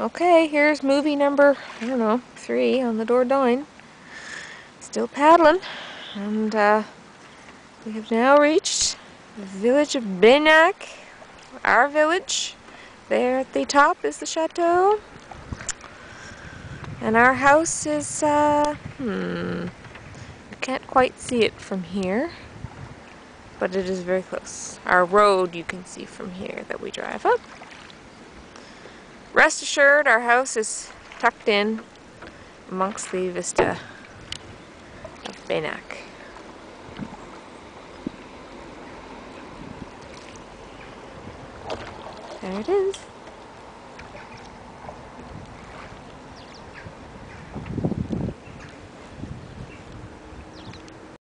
Okay, here's movie number, I don't know, three on the Dordogne. Still paddling. And uh, we have now reached the village of Beynac, our village. There at the top is the chateau. And our house is, uh, hmm, you can't quite see it from here, but it is very close. Our road you can see from here that we drive up. Rest assured, our house is tucked in amongst the vista of Beynac. There it is.